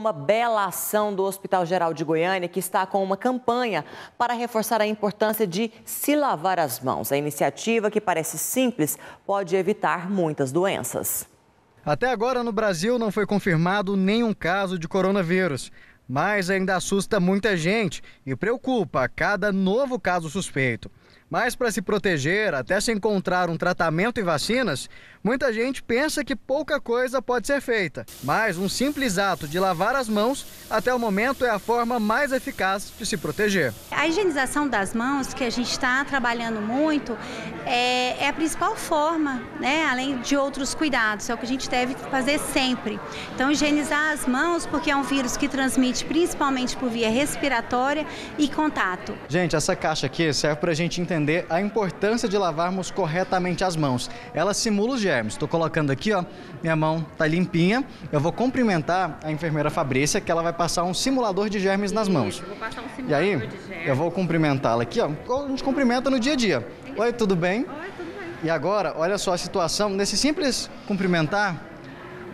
Uma bela ação do Hospital Geral de Goiânia que está com uma campanha para reforçar a importância de se lavar as mãos. A iniciativa, que parece simples, pode evitar muitas doenças. Até agora no Brasil não foi confirmado nenhum caso de coronavírus, mas ainda assusta muita gente e preocupa cada novo caso suspeito. Mas para se proteger, até se encontrar um tratamento e vacinas, muita gente pensa que pouca coisa pode ser feita. Mas um simples ato de lavar as mãos, até o momento, é a forma mais eficaz de se proteger. A higienização das mãos, que a gente está trabalhando muito, é, é, a principal forma, né? além de outros cuidados, é o que a gente deve fazer sempre. Então, higienizar as mãos, porque é um vírus que transmite principalmente por via respiratória e contato. Gente, essa caixa aqui serve para a gente entender entender a importância de lavarmos corretamente as mãos. Ela simula os germes. Estou colocando aqui, ó, minha mão tá limpinha. Eu vou cumprimentar a enfermeira Fabrícia, que ela vai passar um simulador de germes nas mãos. Um e aí, eu vou cumprimentá-la aqui, ó. A gente cumprimenta no dia a dia. Oi, tudo bem? Oi, tudo bem. E agora, olha só a situação, nesse simples cumprimentar,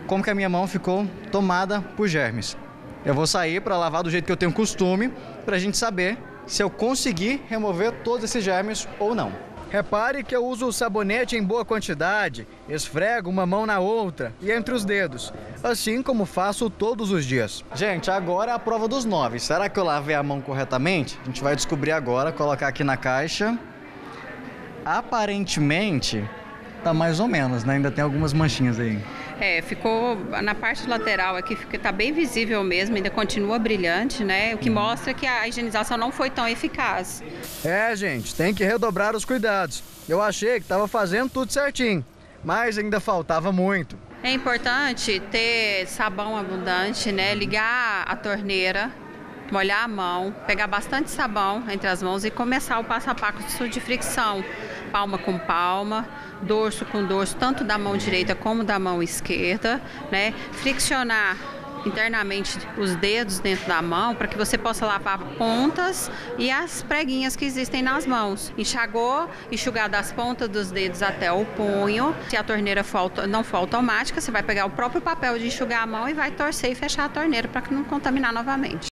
como que a minha mão ficou tomada por germes. Eu vou sair para lavar do jeito que eu tenho costume, para a gente saber se eu conseguir remover todos esses germes ou não. Repare que eu uso o sabonete em boa quantidade, esfrego uma mão na outra e entre os dedos, assim como faço todos os dias. Gente, agora é a prova dos nove. Será que eu lavei a mão corretamente? A gente vai descobrir agora, colocar aqui na caixa. Aparentemente, tá mais ou menos, né? Ainda tem algumas manchinhas aí. É, ficou na parte lateral aqui, está bem visível mesmo, ainda continua brilhante, né? O que mostra que a higienização não foi tão eficaz. É, gente, tem que redobrar os cuidados. Eu achei que estava fazendo tudo certinho, mas ainda faltava muito. É importante ter sabão abundante, né? Ligar a torneira, molhar a mão, pegar bastante sabão entre as mãos e começar o passo a passo de fricção, palma com palma dorso com dorso, tanto da mão direita como da mão esquerda, né? Friccionar internamente os dedos dentro da mão para que você possa lavar pontas e as preguinhas que existem nas mãos. Enxagou, enxugar das pontas dos dedos até o punho. Se a torneira for, não for automática, você vai pegar o próprio papel de enxugar a mão e vai torcer e fechar a torneira para não contaminar novamente.